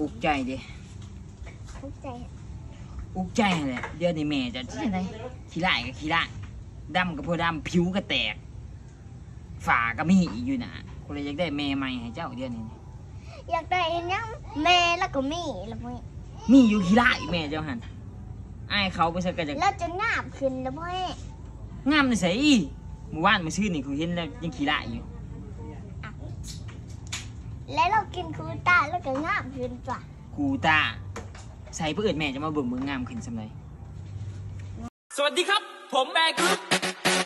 อุกใจดิทุกใจอุกใจแหละเดี๋ยวนี้แม่จะที่ไหนขี้ไล่กับขี้ไล่ดำกับพอดำผิวก็แตกฝาก็มีอีกอยู่นะคนเลยอยากได้แม่ใหม่ให้เจ้าเดี๋ยวนี้อยากได้อันยังแม่แล้วก็มีแล้วพ่อมีอยู่ขี้ไล่แม่เจ้าหันไอ้ายเขาไปสักกะจะแล้วจะงาบขึ้นแล้วพ่องามเลยใส่เมื่อวานมาซื้อนี่เขาเห็นแล้วยังขี้ไล่อยู่ แล้วเรากินคูต้าแล้วก็งาบขึ้นจ้ะกูตาใส่เพื่อเอิดแม่จะมาเบิ่งมึงงามขึ้นสำไรสวัสดีครับ ผมแบกึ๊ก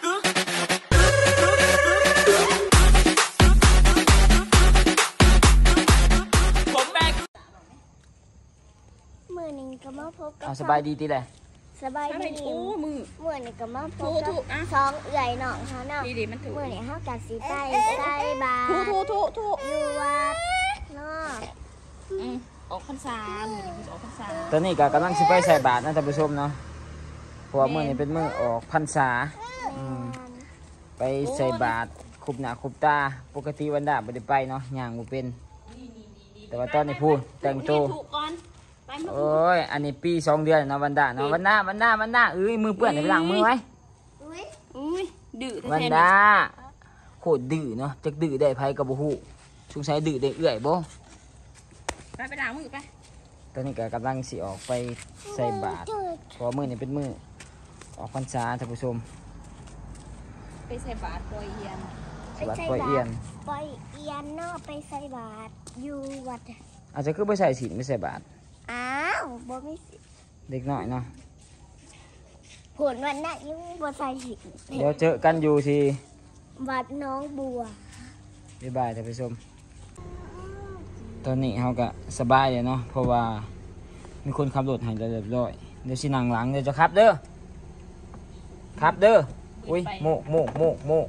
กึ๊กผมแบกมือหนึ่งก็มาพบกับเอาสบายดีตีเลย สบายอะไรดีโอ้มือมือหนึ่งก็มาพบถูกับถูอะ สองเอื่อยหนองเขาเนาะดีดีมันถูกมือนี้เฮากับสีใต้ใต้บาถูถูถูถูอยู่วัดเนาะอืมออกพรรษามือนี้ออกพรรษาตอนนี้ก็กำลังสิไปใส่บาตรนะท่านผู้ชมเนาะเพราะว่ามื้อนี้เป็นมื้อออกพรรษา อืม ไปใส่บาตรคุบหน้าคุบตา ปกติวันดาบ่ได้ไปเนาะย่างบ่เป็น แต่ว่าตอนนี้พูดแต่งตัว ถูกก่อนไปมา โอ้ย อันนี้ปีสองเดือนเนาะวันดาเนาะวันหน้าวันหน้าวันหน้าเอ้ยมือเปื้อนเดี๋ยวไปล้างมือไว้อุ้ยอุ้ยดื้อวันแท้ๆดานี่โคตรดื้อเนาะจักดื้อได้ไผกับบ่ฮู้สงสัยดื้อได้เอื้อยบ่ไปไปด่างมือไปตอนนี้ก็กำลังสิออกไปใส่บาตรเพราะว่ามื้อนี้เป็นมื้อออกพรรษาท่านผู้ชมไปใส่บาตรปล่อยเฮียนสวัสดิ์ปล่อยเอียนไปเอียนเนาะไปใส่บาตรอยู่วัดอาจจะคือไปใส่ศีลไม่ใส่บาตร อ้าวบ่มีสิเด็กน้อยเนาะผลวันน่ะยังบ่ใส่สิเดี๋ยวเจอกันอยู่ที่วัดน้องบัวบ๊ายบายท่านผู้ชม ตอนนี้เขาก็สบายเลยเนาะเพราะว่ามีคนขับรถให้เรียบร้อยเดี๋ยวสินั่งหลังเดี๋ยวจะขับเด้อขับเด้ออุ้ยโมกโมกโมกโมก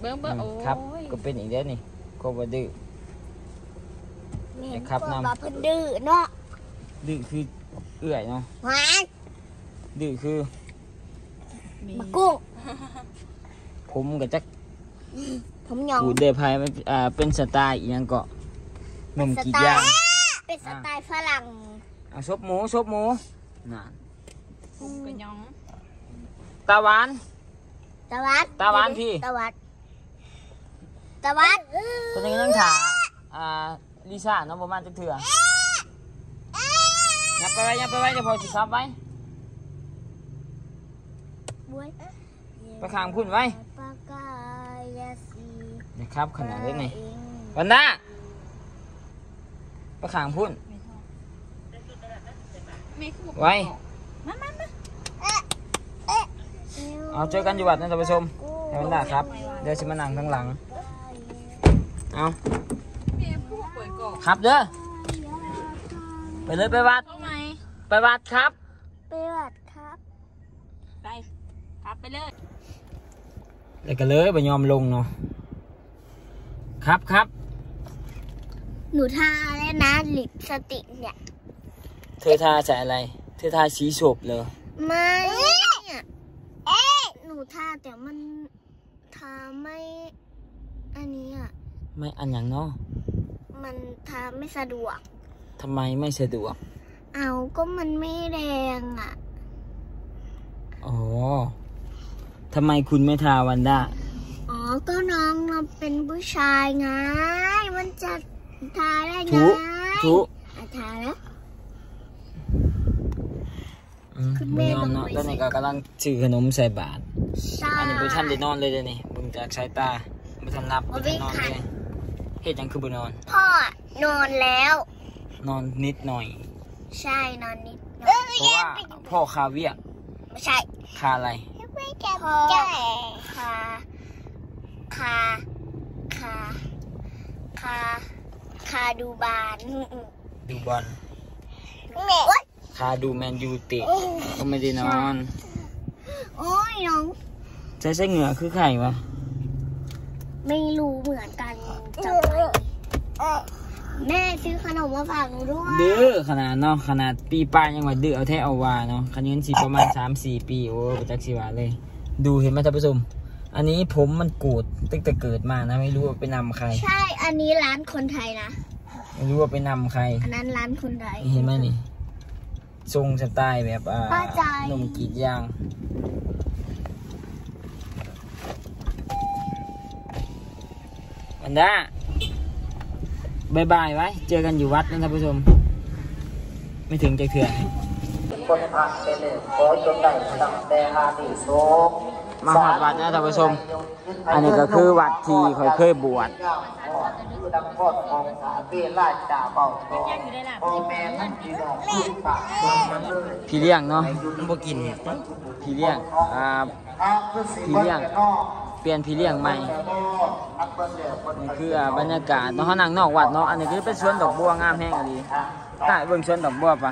เบิ้งเบิ้งอืโอ้มครับยก็เป็นอีกแล้วนี่ก็บ่ดื้อแม่อย่าขับนำว่าเพิ่นดื้อเนาะ ดื้อคือเอื่อยเนาะหวานดื้อคือมีบักกุ้งผมกับจักผมหยองกูเดพายมันอ่าเป็นสไตล์อีหยังก็หนุ่มกรีดยางเป็นสไตล์ฝรั่งเอาซบหมูซบหมูน่ะผมกระยองตาหวานตะวัดตะวันพี่ตะวัดตะวัดตอนนี้ก็ยังถ่าอ่าลิซ่าเนาะประมาณจะเถื่อยับ ไปไว้ยับไปไว้เดี๋ยวพอสิซับไว้บวยไปข้างพุ่นไว้ ปากายสีนะครับขนาดนี้นี่วันด้าไปข้างพุ่นไม่คือไว้ มามามาเอาเจอกันอยู่วัดนะท่านผู้ชมให้วันด้าครับ เดี๋ยวสิมานั่งข้างหลัง เอาแม่พูดป่วยก่อนครับเด้อไปเลยไปวัดเข้า ไหมไปวัดครับ ไปวัดครับ ไปครับไปเลยแล้วก็เลยไปยอมลงเนาะครับครับ หนูทาแล้วนะลิปสติกเนี่ย เธอทาใส่อะไร เธอทาสีโฉบเลยไม่เนี่ยเอ๊ะหนูทาแต่มันทาไม่ อันนี้อะ ไม่อันอย่างเนาะมันทาไม่สะดวกทำไมไม่สะดวก เอาก็มันไม่แรงอะ อ๋อทำไมคุณไม่ทาวันด้า อ๋อ ก็น้องเราเป็นผู้ชายไง มันจะทาได้ไงทุทุ อะทาแล้ว อืมคุณแม่บ่ยอมเนาะลงไปตอนนี้ก็กำลังซื้อขนมใส่บาทใช่อันนี้บุทันได้นอนเลยเดี๋ยวนี้เบึงจากสายตาบุทันนับบ่บุได้ทันนอนขัเลดยเหตุยังคือบุนอน พ่อนอนแล้ว นอนนิดหน่อย ใช่นอนนิดหน่อยเพราะว่าพ่อคาเวียกไม่ใช่คาอะไรไม่แก่พ่อคาคาคาคาคาดูบานดูบอลแม่คาดูแมนยูเตะก็ไม่ได้นอนโอ้ยน้องใช้ใช้เหงื่อคือไข่วะไม่รู้เหมือนกันจะไป แม่ซื้อขนมมาฝากหนูด้วยดื้อขนาดเนาะขนาดปีป้ายยังว่าดื้อเอาแท้เอาว่าเนาะคันนี้สิประมาณสามสี่ปีโอ้ประจักษีวาเลย ดูเห็นไหมท่านผู้ชมอันนี้ผมมันกูดตั้งแต่เกิดมานะไม่รู้ว่าไปนำใคร ใช่อันนี้ร้านคนไทยนะไม่รู้ว่าไปนำใคร อันนั้นร้านคนใดเห็นไหมนี่ทรงสไตล์แบบอ่าป้าใจหนุ่มกรีดยางอันดา บายบายไว้ เจอกันอยู่วัดนะท่านผู้ชม ไม่ถึงใจเถื่อนคนพระเป็นหนึ่งขอจงได้ตั้งแต่อาทิโสมาหอดวัดนะท่านผู้ชม อันนี้ก็คือวัดที่คอยเคยบวชคือดังพอดของสาเกราชจ่าเป่าทองพ่อแม่ท่านพี่น้องผู้ปากเมืองมันเลยพี่เลี้ยงเนาะบ่กิน พี่เลี้ยง อ่าอาคือสีเบิ้ลนอกเป ลี่ยนพี่เลี้ยงใหม่อัปเปอร์เดียวคนนี่คืออ่าบรรยากาศเนาะเขานั่งนอกวัดเนาะอันนี้คือเป็นสวนดอกบัวงามแห้งอะดีใต้เบิ่งสวนดอกบัวปะ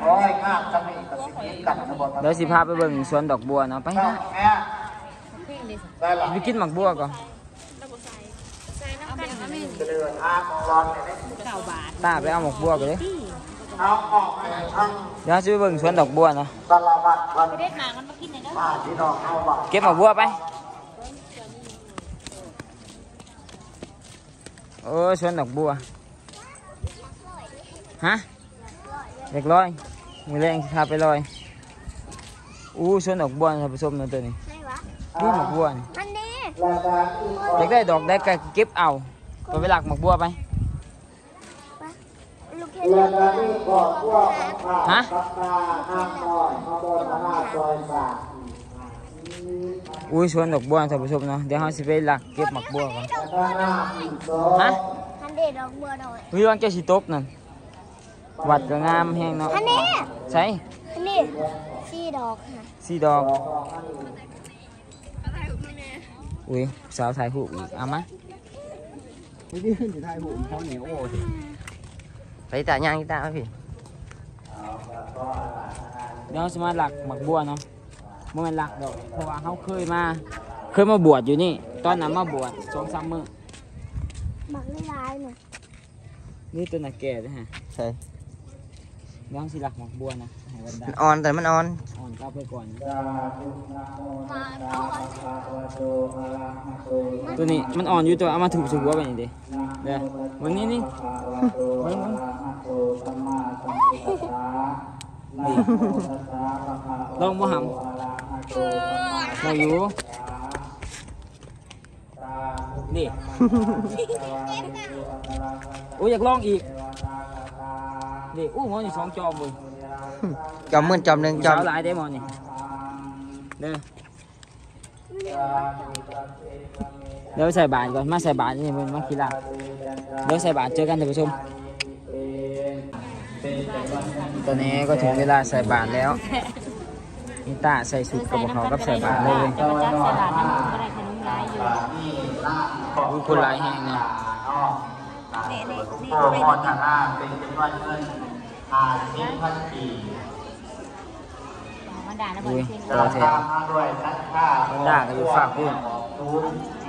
โอ้ยงามจะมีกับสิบกันสมบูรณ์เดี๋ยวสิพาไปเบิ่งสวนดอกบัวเนาะไปแม่นะได้ละไปกินหมักบัวก่อนเอาแบ่งมาแม่จะเดินทางของร้อนเนี่ยเก้าบาทตาไปเอาหมักบัวกันเลยเอาออกไปทั้งเดี๋ยวสิไปเบิ่งสวนดอกบัวเนาะตลาดวันเด็ดหนามันมากินหน่อยเด้อป้าที่น้องเอาบัตรเก็บหมักบัวไป โอ้ยสวนดอกบัวฮะเด็กร้อยมือแรงสิพาไปลอยอู้สวนดอกบัวท่านผู้ชมเนาะตัวนี้ใช่วะดูหมักบัวนี่อันนี้ราคาที่อยากได้ดอกได้ก็เก็บเอาไปไปหลักหมักบัวไปลูกเทราเลคาที่ก่อพวกข้าฮะ ปักตาห้างน้อยข้าวบนห้าซอยสามอุ้ยสวนดอกบัวท่านผู้ชมเนาะเดี๋ยวเราสิไปหลักเก็บหมัก บัวก่อนราคาหน้าอีกสองฮะอันเดดอกบัวหน่อยวิวันเจ้าสิตกนั่นวัดก็งามแฮงเนาะอันนี้ใช่อันนี้สี่ดอกค่ะสี่ดอกอุ้ยสาวถ่ายรูปอีกเอามาไม่ได้ขึ้นถ่ายหูเขาเหนียวโอ้ยไปตาย่างกีตาพี่เดี๋ยวเราสมาหลักหมักบัวเนาะเมื่อมันหลักดอกเพราะว่าเขาเคยมา เคยมาบวชอยู่นี่ ตอนนั้นมาบวชสองสามมื้อหมักลายๆหน่อยนี่ตัวน่ะแก่ด้วยฮะใช่เดี๋ยวเราสิหลักหมักบัวนะให้วันดามันอ่อนแต่มันอ่อน อ่อนก็ไปก่อนนะมาเอาตัวนี้มันอ่อนอยู่ตัวเอามาถูกถูกหัวไปนี่ดิเดี๋ยววันนี้นี่ วันนี้ลองบ่หำ ลองอยู่นี่โอ้ยอยากลองอีก นี่อู้หมอนี่สองจอมเลยจอมมื่นจอมหนึ่งจอสามวหลายได้หมอนี่เด้อเดี๋ยวใส่บาทก่อน มาใส่บาทนี่มันมากีฬาเดี๋ยวใส่บาทเจอกันท่านผู้ชม ตอนนี้ก็ถึงเวลาใส่บาตรแล้ว นิตาใส่สุดกับเขากับใส่บาตรเลยจะมาจัดใส่บาทน้ำมันก็ได้ขนมร้ายอยู่อุ้ยคนหลายแห้งเนี่ยนี่นี่นี่โอ้หมดฐานะเป็นจำนวนเงินห้าสิบพันปีมาด่าแล้วบออุ้ลยเซ็นต่อแถวมาด้วยนักฆ่าด่ากันอยู่ฝากพุ่น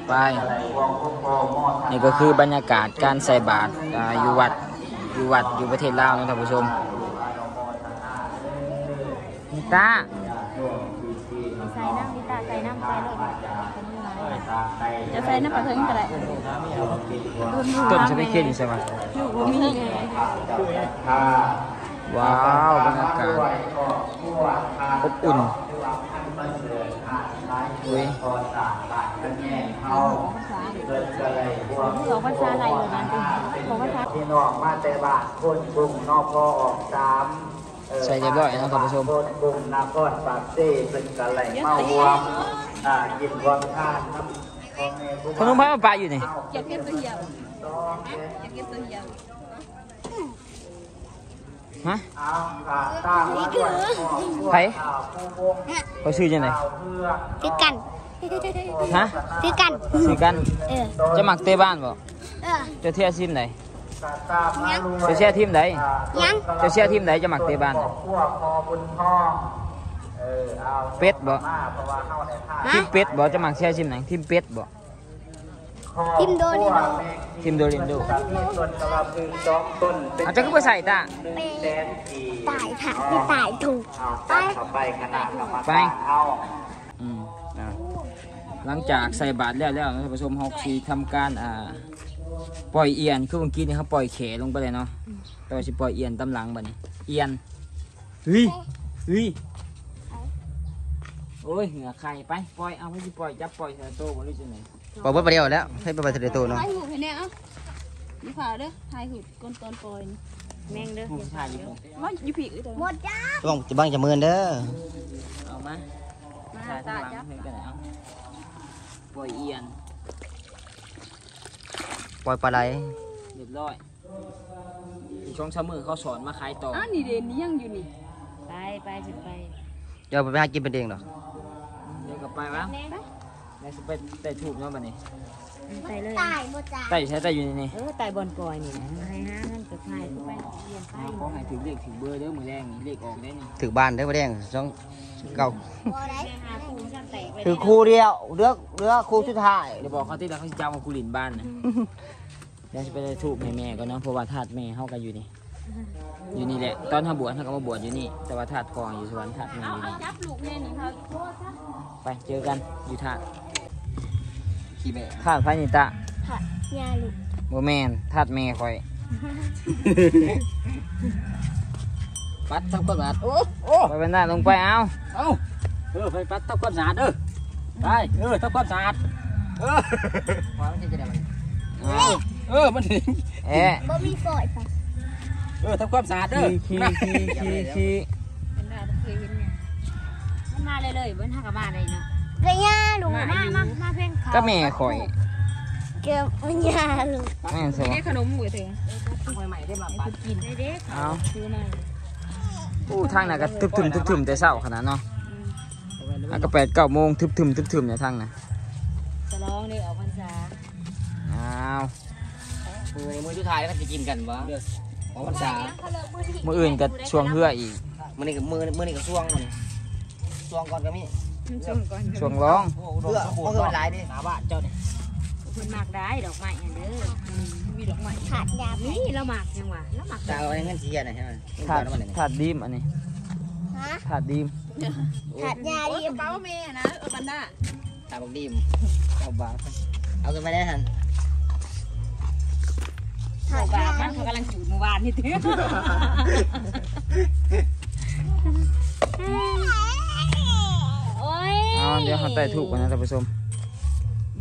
ไปอะไรวงคุกโปหมดนี่ก็คือบรรยากาศการใส่บาตรอ่าอยู่วัดอยู่วัดอยู่ประเทศลาวนะท่านผู้ชมนิตา ใส่น้ำพิตาใส่น้ำใส่รถขนมร้ายจะใส่น้ำปลาเทิงก็ได้ต้นจะไม่เข้นใช่ไหมลูกบ่มีว้าวบรรยากาศอบอุ่นอุ้ยพอสามบาทกันแย่เขาเกิดองภาษาอะไรอยู่นะของภาษาพี่นองมาแต่บาทคนกรุงนอกพอออกสาม ใส่เรียบร้อยนะท่านผู้ชมคนกรุงนครปากเซ่เป็นกะไหลเมารวมอ่ากินความทานน้ำพ่อแม่ผู้ขนมพายมาปลาอยู่นี่อยากเก็บตัวเหี่ยวต้องเก็บอยากเก็บตัวเหี่ยวฮะเอาขาตามมาด้วยพ่อพวกไผข่าวผู้วงเขาชื่อจังไดข่าวเพื่อซื้อกันฮะซื้อกันซื้อกันเออจะมักเตะบ้านบ่เออเจะเที่ยวทีมไหน กาตามมาลุยเจะเชียร์ทีมไหนยังเจะเชียร์ทีมไหนจะมักเตะบ้านพวกพอบุญพ่อเออเอาเป็ดบ่มาเพราะว่าเข้าในท่าทีมเป็ดบ่จะมักเชียร์ทีมไหนทีมเป็ดบ่ทิมโดนิโดทีมโดรินโดกับมีส่วนกระพึงจอมต้นเป็นอาจจะก็ไปใส่ตาหนึ่งแสนกี่ตายค่ะไม่ตายถูกเอาไปเข้าไปขนาดกรรมไปการเอาอืมอ่าหลังจากใส่บาตรแล้วแล้วท่านผู้ชมเฮาสิทำการอ่า ปล่อยเอียนคือเมื่อกี้นี่เขาปล่อยแขลงไปเลยเนาะแต่ว่าสิปล่อยเอียนตำหลังบัดนี้ เอียนเฮ้ยเฮ้ยโอ้ยเหงื่อใครไปปล่อยเอาไม่สิปล่อยจับปล่อยเธอโตบ่รู้จังไหนปล่อยเบิดประเดียวแล้วให้ไปไปทะเลตัวเนาะถ่ายหูเห็นแน่เอ้านี่ฝ่าเด้อถ่ายหูก้นตอนปล่อยนี่แมงเด้อผู้ชายอยู่ผมว่าอยู่ผีอีกเด้อหมดจ้าต้องจะบังจะมือเด้อเอามามาชายตาทางหลัจ้ะงเห็นกันไหนเอาปล่อยเอียน ปล่อยปลาไหลเรียบร้อยอีกช่องช้ามือเขาสอนมาขายต่ออ้าวนี่เด่นนี่ยังอยู่นี่ ไปไปสิไปเดี๋ยวไปหากินเป็นเองหรอกเดี๋ยวกลับไปวะในสเปซแต่ถูกเนาะบัดนี้ไปเลยตายหมดจ้าแต่อยู่ใช้แต่อยู่ในนี่เออตายบอลปล่อยนี่นะให้ห้าเงินกับถ่ายเข้าไปเรียนไปเอาขอให้ถึงเลขถึงเบอร์เด้อมือแรงนี่เลขออกได้นี่ถือบ้านเด้อประเดียงช่องเก่าบ่ได้หาคูช่างแตกไปถือคู่เดียวเลือกเลือกคู่สุดท้ายเดี๋ยวบอกเขาที่แล้วเขาจะจำมากุลินบ้านนะ เดี๋ยวจะไปได้ถูกให้แม่ก็เนาะเพราะว่าธาตุแม่เขากันอยู่นี่ อยู่นี่แหละ ตอนเขาบวชเขาก็มาบวชอยู่นี่ แต่ว่าธาตุพ่ออยู่สวรรค์ธาตุแม่อยู่นี่ จับลูกแม่นี่เขาโทษซะไปเจอกันอยู่ธาตุขี่แม่ธาตุพระนิตะผัดยาลูกโมแมนธาตุแม่คอย ปัดทั้งคนมาโอ้ไปเป็นหน้าลงไปเอา เอ้าเออไปปัดทั้งคนสะอาดเด้อไปเออทั้งคนสะอาดเออว่ามันจะจะได้มันเอา เออมันถึงเอ๊ะบ่มีฝอยค่ะเออทำความสะอาดเด้อขี้ขี้ขี้ขี้ขี้เป็นได้เคยเห็นเนี่ยมันมาเลยเลยเบิ้นห้ากับมาเลยเนาะก็ยาลูกมามามามาเพ่งเขาก็แม่คอยเก็บยาลูกแม่นสิวะได้ขนมหมูถึงใหม่ๆได้มาไอ้ปัดคุณกินได้เด็กเอาซื้อมาอู้ทางน่ะก็ทึบถึมทึบถึมแต่เช้าขนาดเนาะอะก็แปดเก้าโมงทึบถึมทึบถึมเนี่ยทางน่ะจะร้องเลยออกพรรษาอ้าว มือมือทุกทายแล้วจะกินกันวะของพรรษามืออื่นก็ช่วงเฮืออีกมือนี่กับมือมือนี่กับช่วงมันช่วงก่อนก็มีช่วงก่องร้องเพื่อเพื่อหลายดิหนาบ้านเจ้าเนี่ยคุณมากได้ดอกไม้อันเด้อมีดอกไม้ขาดยานี่เราหมักยังวะเราหมักจะเอาเงินเสียนะใช่ไหมถาดถาดดีมอันนี้ฮะถาดดีมขาดยาดียเป้าเมย์นะเออบันด้าตาบักดีมเอาบาทเอากันไปได้ทัน กำลังจูดเมื่อวานนี่เถอะโอ้ยเอาเดี๋ยวเขาไต่ถูกกันนะท่านผู้ชม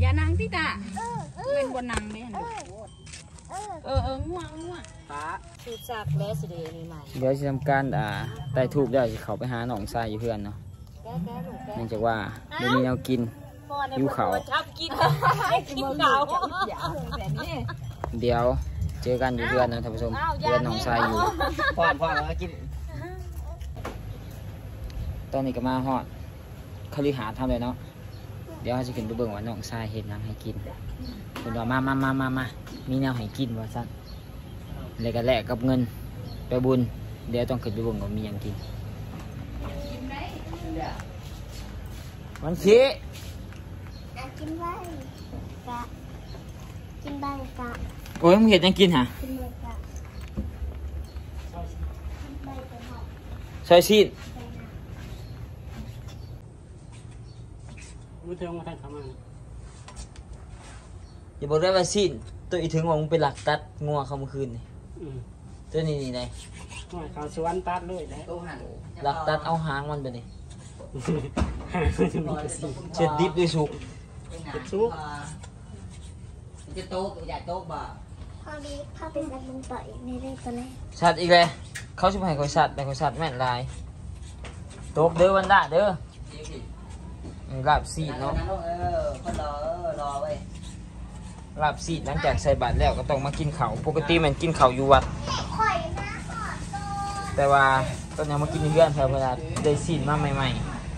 อย่านั่งที่ตาเป็นบนนั่งเลยเออเออง่วงง่วงฟ้าสูดสักแล้วสิเดนี่ใหม่เดี๋ยวจะทำการอ่าไต่ถูกได้สิเขาไปหาหนองทรายอยู่เพื่อนเนาะแก้แก้ลูกแก้เนื่องจากว่าไม่มีแนวกินหิวเขาชอบกินให้กินเขาแบบนี้เดี๋ยว เจอกันอยู่เพื่อนนะท่านผู้ชมเพื่อนหนองทรายอยู่พ่อพ่อมากิน ตอนนี้ก็มาฮอดคฤหาสน์ทำเลยเนาะ เดี๋ยวเราจะขึ้นไปเบิ่งว่าน้องทรายเห็ดหยังให้กินคุณว่ามามามามามามีแนวให้กินว่าสั้นเลยก็แลกกับเงินไปบุญ เดี๋ยวต้องขึ้นไปเบิ่งว่ามีหยังกินมันชี้อะกินใบกะกินใบกะ โอ้ยมึงเห็ดหยังกินฮะกินใบกะใบกะหอมซอยซีดมือเทิงมาทางขามาอย่าบอกได้ว่าซีดตัวอีถึงว่ามึงเป็นหลักตัดงัวเขาเมื่อคืนนี่อืมตัวนี้นี่ไงว่าเขาสวนตัดเลยได้หลักตัดเอาหางมันไปนี่มีกระสีเช็ดดิบด้วยสุกกระซุกจะโต๊ะใหญ่โต๊ะบ่ พอดีพาไปสัตว์ลุงต่อยในเรื่องตัวนี้สัตว์อีกเลย เขาชิบให้คอยสัตว์แต่คอยสัตว์แม่นลายโตกเด้อวันด้าเด้อลาบซีดเนาะเออคนรอเออรอไว้ลาบซีดหลังจากใส่บาตรแล้วก็ต้องมากินเขาวปกติแมันกินเขาวอยู่วัดข่อยนะก่อนโตแต่ว่าตอนนี้มากินอยู่เพื่อนแถวเวลาได้ซีดมาใหม่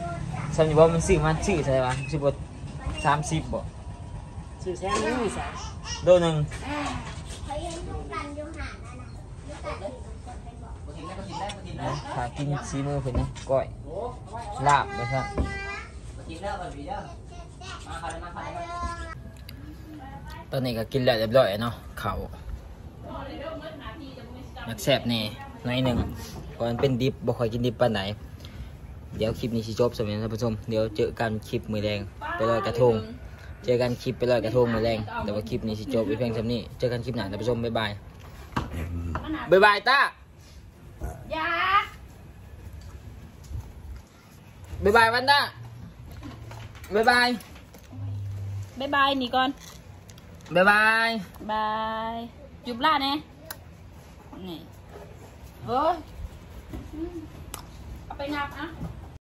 ๆฉันอยู่ว่ามันซื้อมาซื้อใช่ปะสิบบสามสิบบ่ชื่อแซมนี่สายโดหนึ่ง นากินซีมือเพิ่นนะก้อยลาบเลยครับตอนนี้ก็กินแล้วเรียบร้อยเนาะเขาอยากแซ่บนี่ในหนึ่งก่อนเป็นดิบบ่ค่อยกินดิบปานไหน เดี๋ยวคลิปนี้ชิจบสำหรับท่านผู้ชมเดี๋ยวเจอกันคลิปมือแดงไปลอยกระทง เจอกันคลิปไปลอยกระทงมือแรงแต่ว่าคลิปนี้ชิจบไปเพียงเท่นี้เจอกันคลิปหน้าท่านผู้ชมบ๊ายบาย bye bye ta. Dạ. Bye bye văn ta. Bye bye. Bye bye nì con. Bye bye. Bye. Chụp lại nè. Này. Ơi ừ. ở bên nào